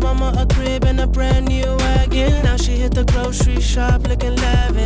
my mama a crib and a brand new wagon. Now she hit the grocery shop looking lavish.